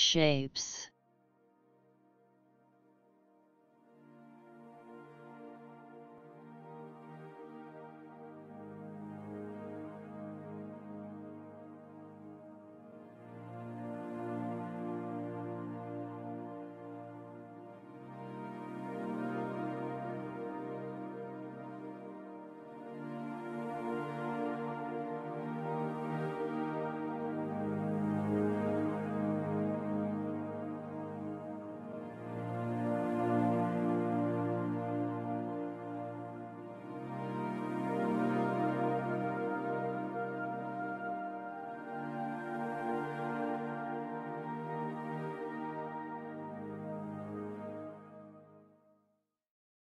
shapes.